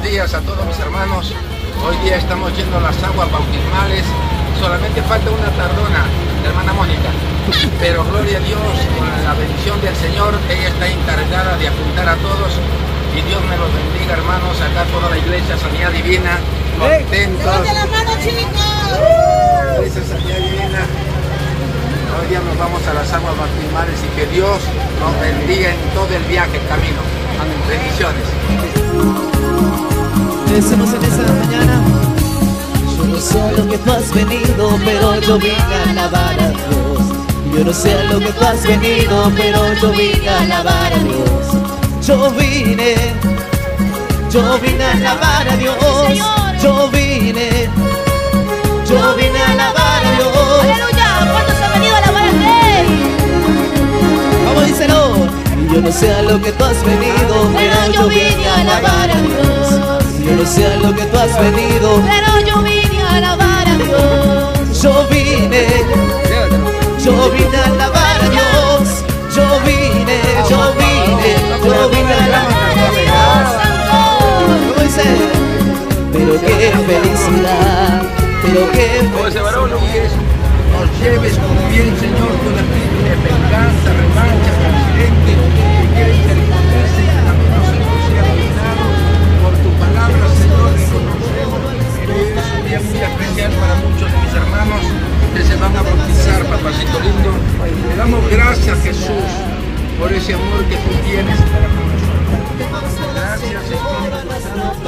buenos días a todos mis hermanos. Hoy día estamos yendo a las aguas bautismales. Solamente falta una tardona, hermana Mónica. Pero gloria a Dios, con la bendición del Señor, ella está encargada de apuntar a todos. Y Dios me los bendiga, hermanos. Acá toda la iglesia, Sanidad Divina, contentos. ¡Levante la mano, chicos! Iglesia Sanidad Divina. Hoy día nos vamos a las aguas bautismales y que Dios nos bendiga en todo el viaje, el camino. Amén. Bendiciones. Decimos en esa mañana. Yo no sé a lo que tú has venido Pero yo vine a alabar a Dios. Yo no sé a lo que tú has venido Pero yo vine a alabar a Dios. Yo vine Yo vine a alabar a Dios. Yo vine Yo vine a alabar a Dios. ¡Aleluya! ¿Cuántos han venido a alabar al Rey? Vamos, díselo. Yo no sé a lo que tú has venido Pero yo vine a alabar a Dios no sé a lo que tú has venido Pero yo vine a alabar a Dios Yo vine, yo vine a alabar a Dios. Yo vine, yo vine, yo vine a alabar a Dios. ¿Cómo dice? Pero qué felicidad, pero qué nos lleves con bien, Señor, con por ese amor que tú tienes para nosotros. Gracias, Espíritu Santo.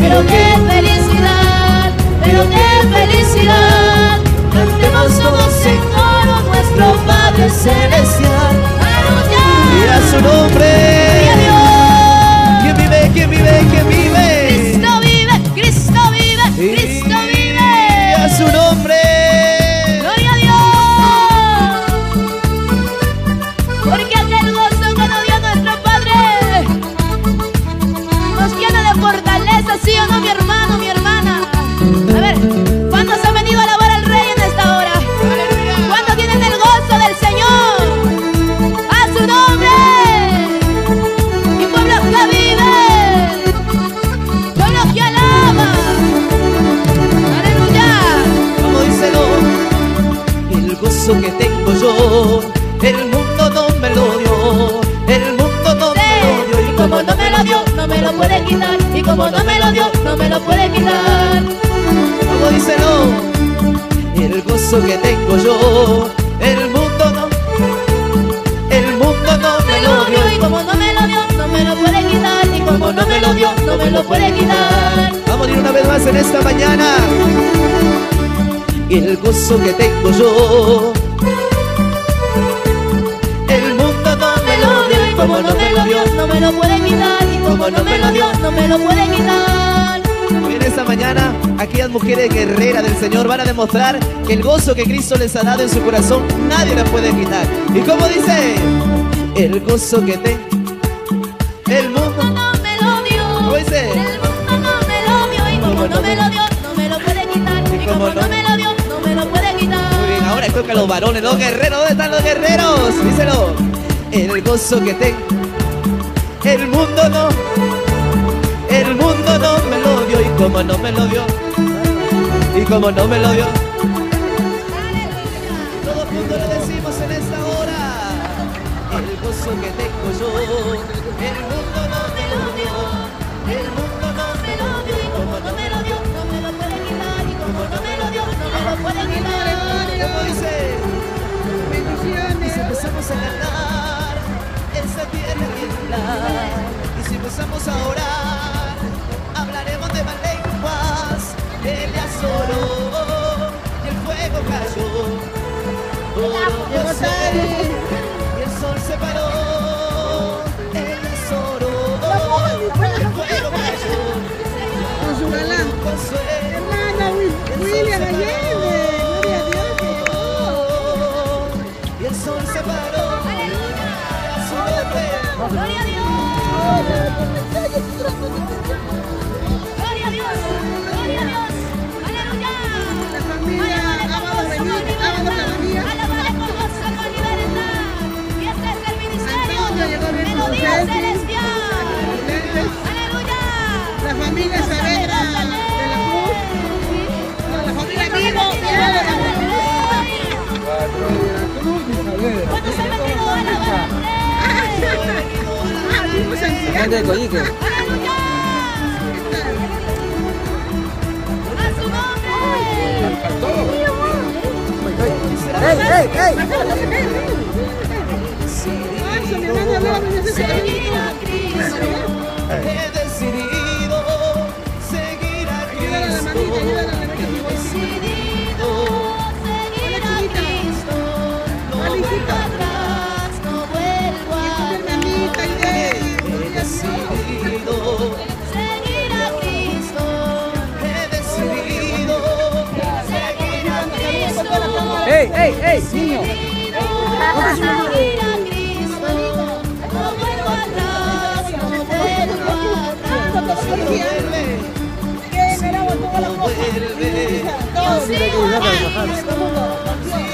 Pero qué felicidad, pero qué felicidad. Gozo que tengo yo, el mundo no me lo dio. El mundo no me lo dio. Y como no me lo dio, no me lo puede quitar. Y como no me lo dio, no me lo puede quitar. Vamos, díselo. El gozo que tengo yo, el mundo no. El mundo no me lo dio. Y como no me lo dio, no me lo puede quitar. Y como no me lo dio, no me lo puede quitar. Vamos a ir una vez más en esta mañana. El gozo que tengo yo. El mundo no me lo dio. Y como no me lo dio, no me lo puede quitar. Y como no me lo dio, no me lo puede quitar. En esta mañana, aquellas mujeres guerreras del Señor van a demostrar que el gozo que Cristo les ha dado en su corazón nadie les puede quitar. ¿Y como dice? El gozo que te. El mundo. Toca los varones, los guerreros. ¿Dónde están los guerreros? Díselo. El gozo que te. El mundo no. El mundo no me lo dio. Y como no me lo dio. Y como no me lo dio. Todo mundo lo decimos en esta hora. El gozo que tengo yo. Grande de Coyique. ¡A su nombre! ¡Ey, ey, ey! Seguir a Cristo. Si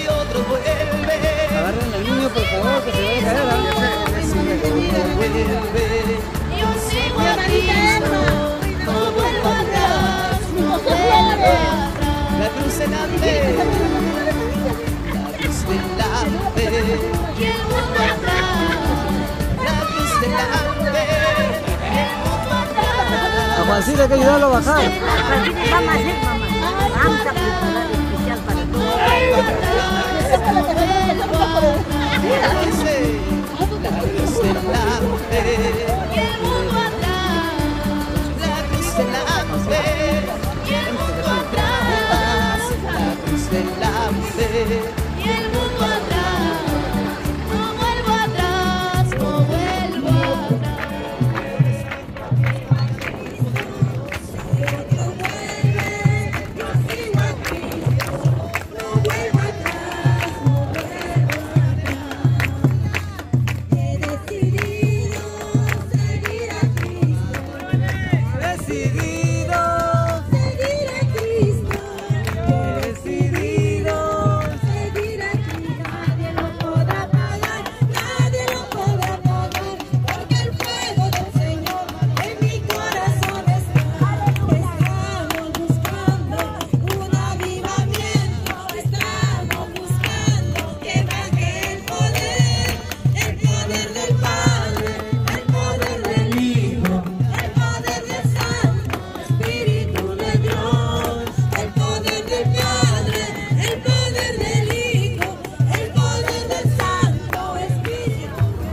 otro vuelve, Agarren al niño, por favor, que se vaya a caer. ¿ah? vuelve. Yo Juancito hay que ayudarlo a bajar. Vamos a hacer, mamá. Vamos a preparar especial para todos.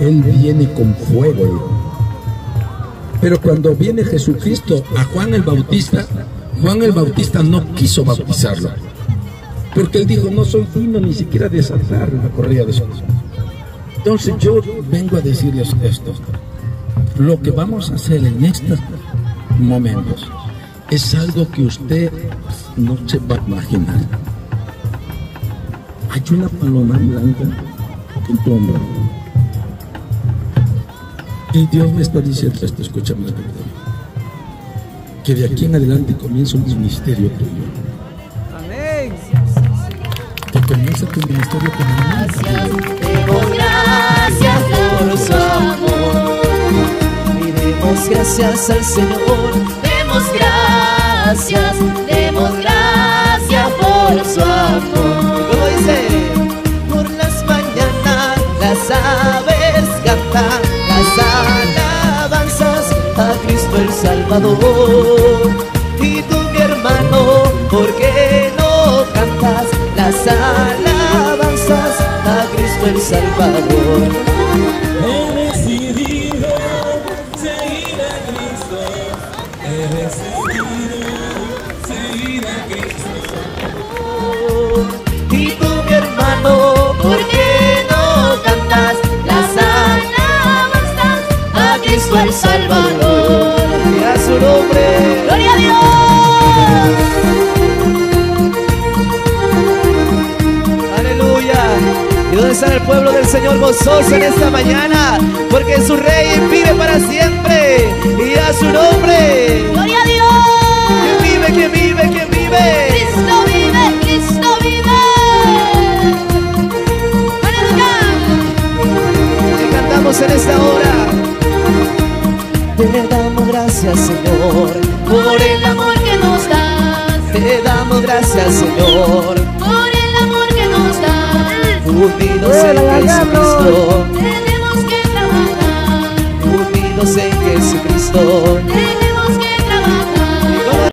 Él viene con fuego. Pero cuando viene Jesucristo a Juan el Bautista, Juan el Bautista no quiso bautizarlo. Porque él dijo, no soy digno ni siquiera de desatar la correa de sus. Entonces yo vengo a decirles esto. Lo que vamos a hacer en estos momentos es algo que usted no se va a imaginar. Hay una paloma blanca en tu hombro. Y Dios me está diciendo esto, escúchame, que de aquí en adelante comienza un ministerio tuyo. Amén. Que comienza tu ministerio con el Demos gracias por su amor. Y demos gracias al Señor. Demos gracias, demos gracias por su amor. Como dice, por las mañanas las aves cantan las alabanzas a Cristo el Salvador. Y tú, mi hermano, ¿por qué no cantas las alabanzas a Cristo el Salvador? Y dónde está el pueblo del Señor gozoso en esta mañana? Porque su rey vive para siempre. Y a su nombre. ¡Gloria a Dios! ¿Quién vive? ¿Quién vive? ¿Quién vive? Cristo vive, Cristo vive. ¡Aleluya! Te cantamos en esta hora. Te damos gracias, Señor, Por el amor que nos das, Te damos gracias, Señor, unidos en Jesucristo, tenemos que trabajar, unidos en Jesucristo.